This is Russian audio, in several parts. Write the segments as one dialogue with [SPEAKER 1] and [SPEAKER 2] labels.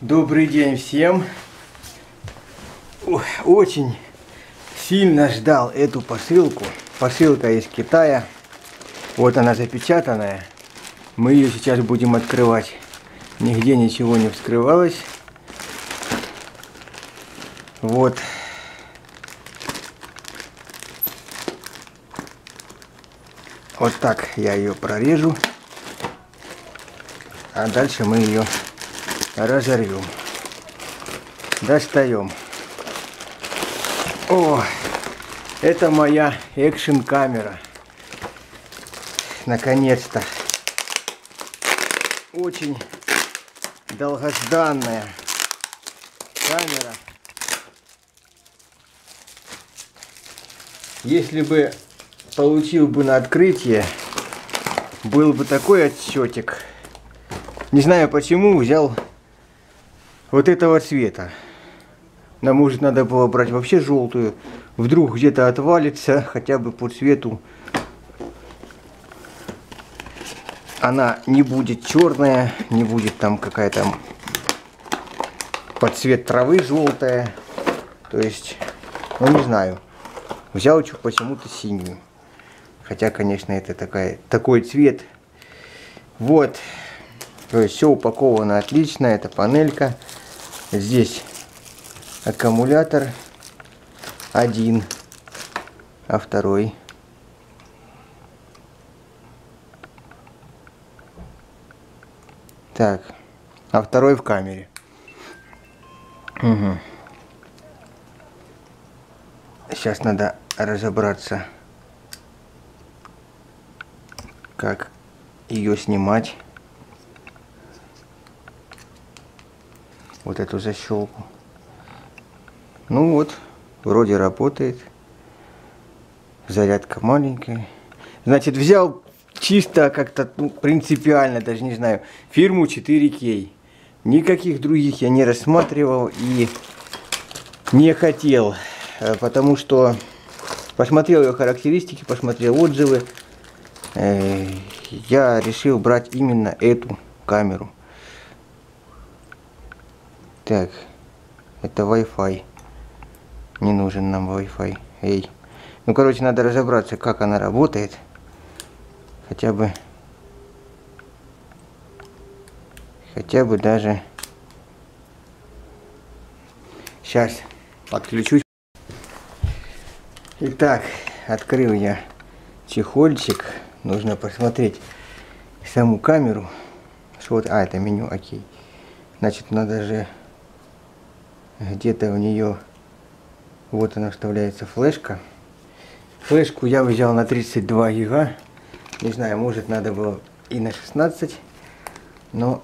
[SPEAKER 1] Добрый день всем. Очень сильно ждал эту посылку. Посылка из Китая. Вот она запечатанная. Мы ее сейчас будем открывать. Нигде ничего не вскрывалось. Вот. Вот так я ее прорежу. А дальше мы ее разорвем. Достаем. О, это моя экшн камера. Наконец-то. Очень долгожданная камера. Если бы получил бы на открытие, был бы такой отсчетик. Не знаю почему, взял вот этого цвета. Нам, может, надо было брать вообще желтую. Вдруг где-то отвалится, хотя бы по цвету. Она не будет черная, не будет там какая-то под цвет травы желтая. То есть, ну не знаю. Взял почему-то синюю. Хотя, конечно, это такая, такой цвет. Вот. То есть все упаковано отлично. Это панелька. Здесь аккумулятор один, а второй Так, а второй в камере. Угу. Сейчас надо разобраться, как ее снимать. Вот эту защелку. Ну вот, вроде работает. Зарядка маленькая. Значит, взял чисто как-то ну, принципиально, даже не знаю, фирму 4K. Никаких других я не рассматривал и не хотел. Э, потому что посмотрел ее характеристики, посмотрел отзывы, э, я решил брать именно эту камеру. Так, это Wi-Fi. Не нужен нам Wi-Fi. Эй. Ну, короче, надо разобраться, как она работает. Хотя бы... Хотя бы даже... Сейчас подключусь. Итак, открыл я чехольчик. Нужно посмотреть саму камеру. Вот, а, это меню, окей. Значит, надо же где-то у нее, вот она вставляется флешка. Флешку я взял на 32 гига. Не знаю, может надо было и на 16. Но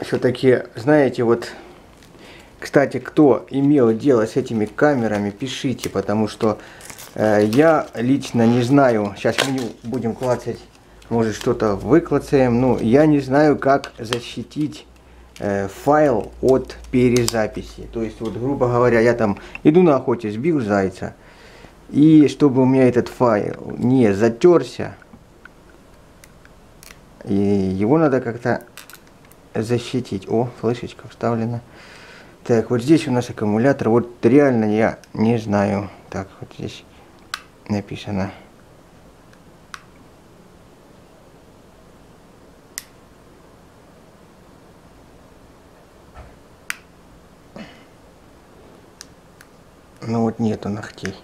[SPEAKER 1] все-таки, знаете, вот кстати, кто имел дело с этими камерами, пишите, потому что э, я лично не знаю, сейчас меню будем клацать, может что-то выклацаем, но я не знаю, как защитить файл от перезаписи. То есть, вот, грубо говоря, я там иду на охоте, сбил зайца, и чтобы у меня этот файл не затерся, и его надо как-то защитить. О, флешечка вставлена. Так, вот здесь у нас аккумулятор. Вот реально я не знаю. Так, вот здесь написано. Ну вот нету ногтей.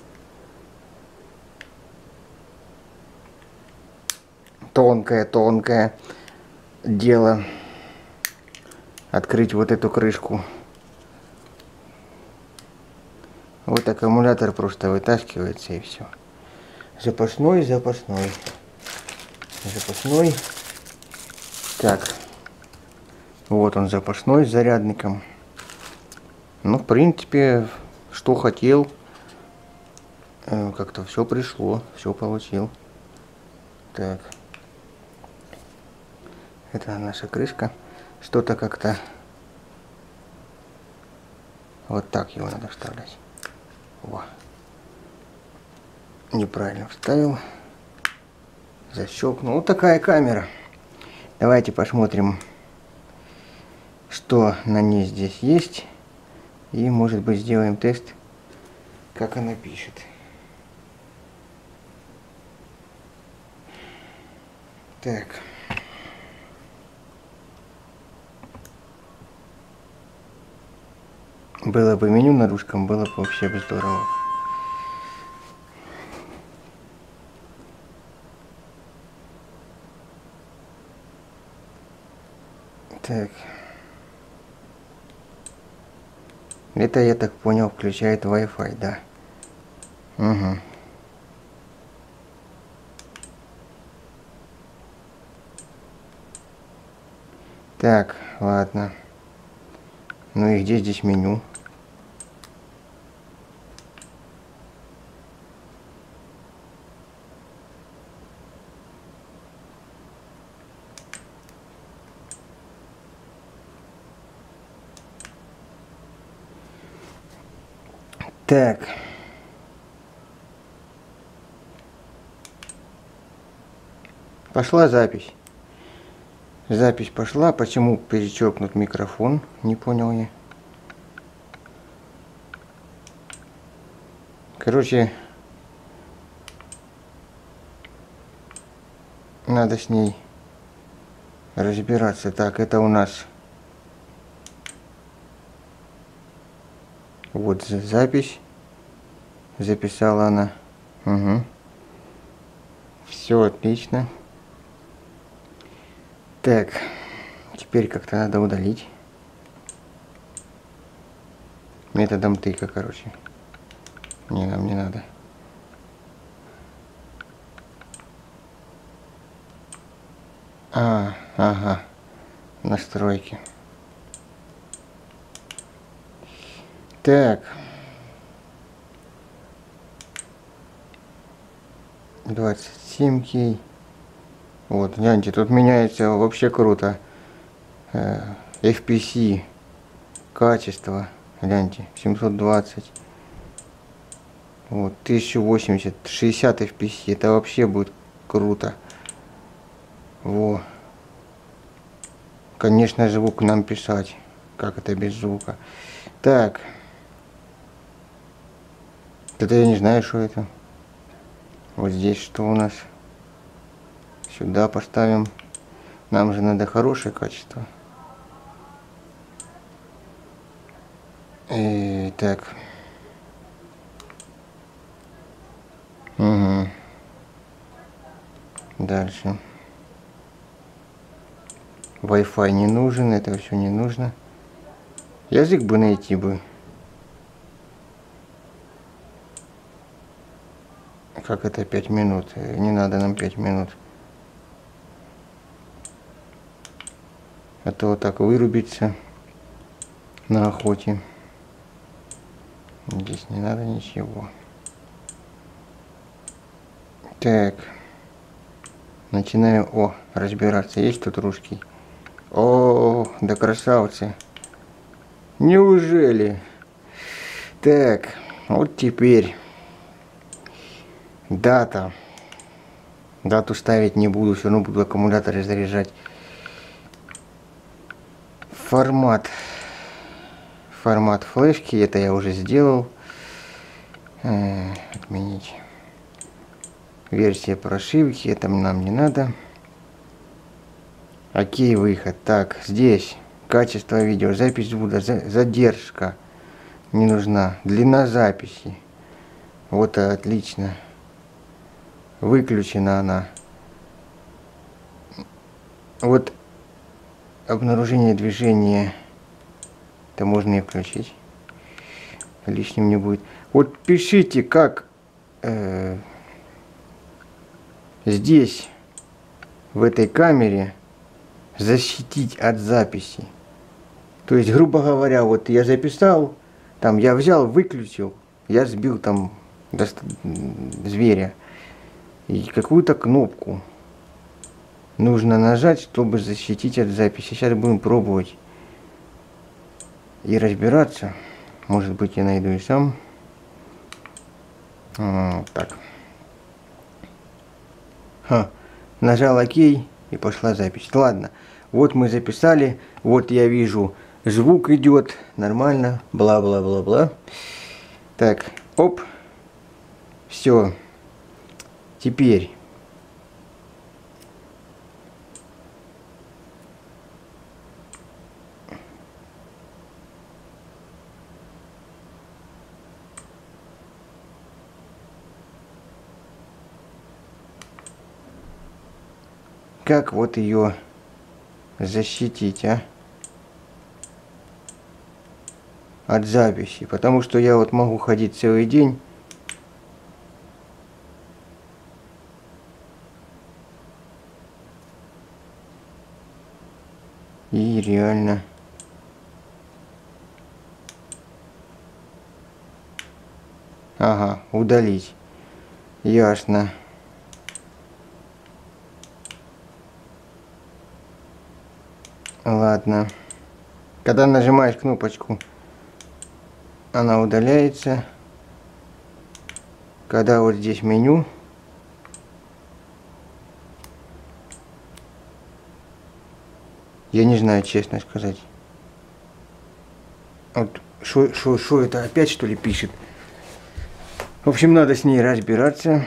[SPEAKER 1] Тонкое-тонкое дело открыть вот эту крышку. Вот аккумулятор просто вытаскивается и все. Запасной, запасной. Запасной. Так. Вот он запасной с зарядником. Ну, в принципе, что хотел, э, как-то все пришло, все получил. Так. Это наша крышка. Что-то как-то вот так его надо вставлять. Во. Неправильно вставил. Защелкнул. Вот такая камера. Давайте посмотрим что на ней здесь есть. И может быть сделаем тест, как она пишет. Так. Было бы меню на русском, было бы вообще бы здорово. Так. Это, я так понял, включает Wi-Fi, да. Угу. Так, ладно. Ну и где здесь меню? Так. Пошла запись. Запись пошла. Почему перечеркнут микрофон? Не понял я. Короче, надо с ней разбираться. Так, это у нас Вот запись. Записала она. Угу. Все отлично. Так, теперь как-то надо удалить. Методом тыка, короче. Не, нам не надо. А, ага. Настройки. Так. 27 кей. Вот, гляньте, тут меняется вообще круто. Э, FPC, качество, гляньте, 720. Вот, 1080, 60 FPC, это вообще будет круто. Во. Конечно, звук нам писать. Как это без звука. Так. Это я не знаю, что это. Вот здесь что у нас? Сюда поставим. Нам же надо хорошее качество. И, так. Угу. Дальше. Wi-Fi не нужен, это все не нужно. Язык бы найти бы. Как это 5 минут? Не надо нам 5 минут. А то вот так вырубиться на охоте. Здесь не надо ничего. Так. Начинаем, о, разбираться. Есть тут русский? О, да красавцы. Неужели? Так, вот теперь. Дата. Дату ставить не буду, все равно буду аккумуляторы заряжать. Формат. Формат флешки, это я уже сделал. Э, отменить. Версия прошивки, это нам не надо. Окей, выход. Так, здесь качество видео, запись звука, задержка не нужна. Длина записи. Вот отлично выключена она. Вот обнаружение движения, это можно и включить. Лишним не будет. Вот пишите, как э, здесь, в этой камере, защитить от записи. То есть, грубо говоря, вот я записал, там я взял, выключил, я сбил там зверя и какую-то кнопку нужно нажать, чтобы защитить от записи. Сейчас будем пробовать и разбираться. Может быть, я найду и сам. Вот так. Ха. Нажал ОК и пошла запись. Ладно. Вот мы записали, вот я вижу, звук идет, нормально, бла-бла-бла-бла. Так, оп, все. Теперь как вот ее защитить, а? От записи. Потому что я вот могу ходить целый день. И реально... Ага, удалить. Ясно. Ладно. Когда нажимаешь кнопочку, она удаляется. Когда вот здесь меню, я не знаю, честно сказать. Вот что это опять что ли пишет? В общем, надо с ней разбираться.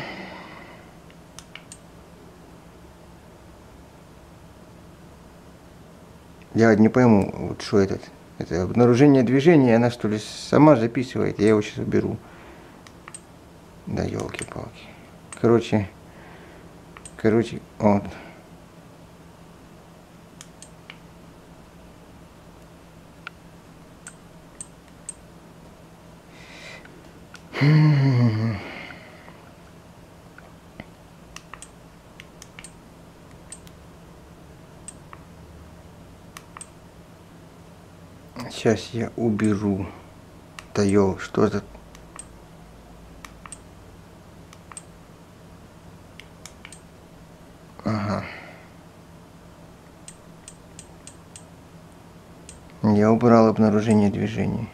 [SPEAKER 1] Я не пойму, вот что этот. Это обнаружение движения, она что ли сама записывает, я его сейчас уберу. Да елки-палки. Короче, короче, вот. Сейчас я уберу. Да ё, что за... Ага. Я убрал обнаружение движений.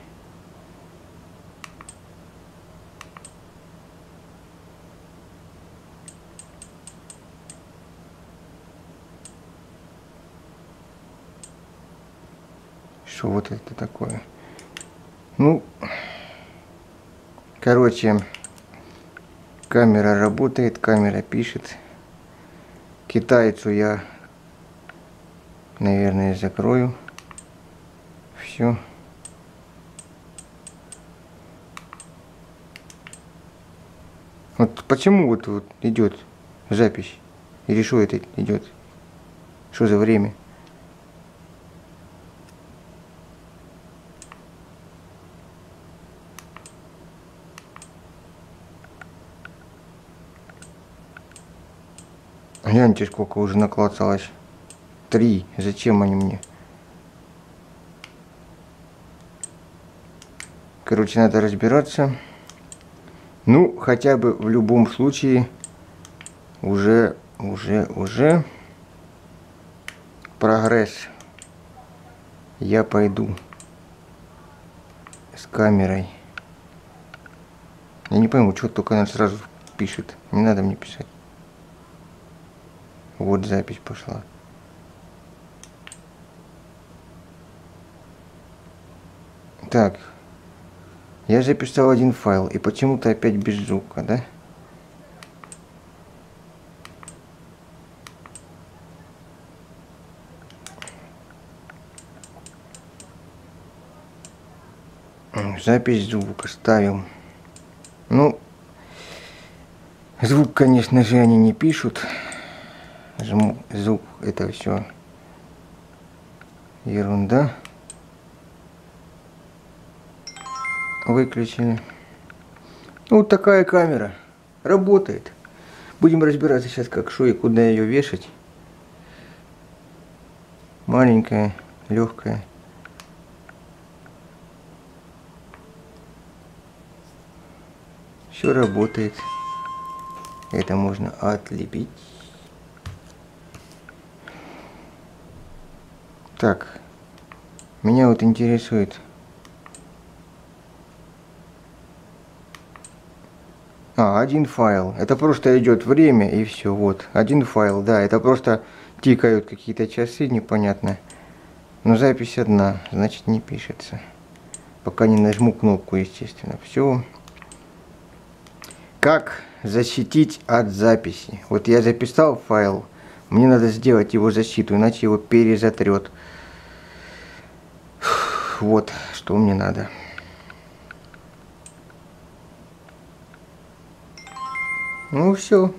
[SPEAKER 1] Что вот это такое. Ну, короче, камера работает, камера пишет. Китайцу я, наверное, закрою. Все. Вот почему вот, вот идет запись? Или что это идет? Что за время? Гляньте, сколько уже наклацалось. Три. Зачем они мне? Короче, надо разбираться. Ну, хотя бы в любом случае уже, уже, уже прогресс. Я пойду с камерой. Я не пойму, что только она сразу пишет. Не надо мне писать. Вот запись пошла. Так. Я записал один файл, и почему-то опять без звука, да? Запись звука ставил. Ну, звук, конечно же, они не пишут жму звук, это все ерунда. Выключили. Ну, вот такая камера. Работает. Будем разбираться сейчас, как что и куда ее вешать. Маленькая, легкая. Все работает. Это можно отлепить. Так, меня вот интересует. А, один файл. Это просто идет время и все. Вот, один файл, да, это просто Тикают какие-то часы непонятные. Но запись одна, значит не пишется. Пока не нажму кнопку, естественно. Все. Как защитить от записи? Вот я записал файл. Мне надо сделать его защиту, иначе его перезатрет. Вот, что мне надо. Ну все.